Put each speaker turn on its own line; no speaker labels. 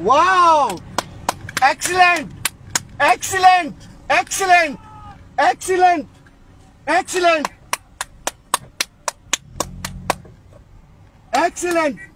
Wow! Excellent! Excellent! Excellent! Excellent! Excellent! Excellent!